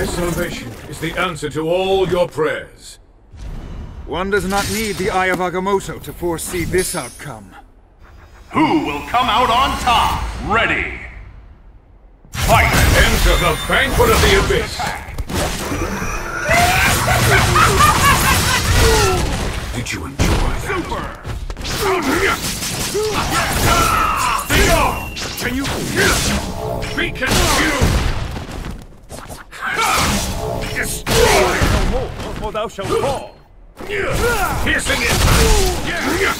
is the answer to all your prayers. One does not need the Eye of Agamotto to foresee this outcome. Who will come out on top? Ready! Fight! Enter the Banquet of the Abyss! Did you enjoy that? Super! Can you be confused? Thou shalt fall. Piercing it!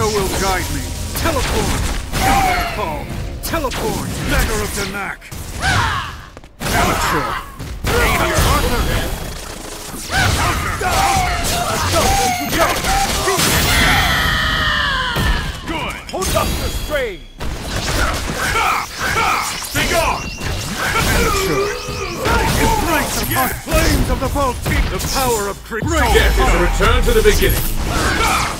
Agamotto will guide me. Teleport! Countercall! Teleport! Dagger of Denak! Amateur! Good! Hold Doctor Strange. Be gone! Ignite the hot flames of the Faltine! The power of is a return to the beginning.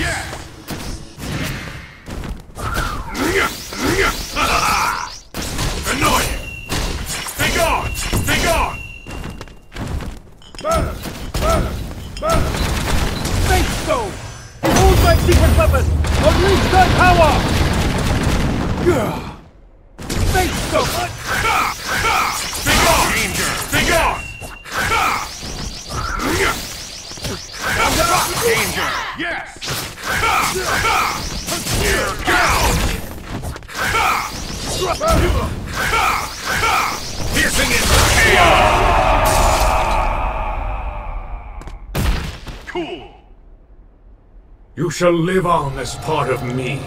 Unleash thy power. Face You shall live on as part of me.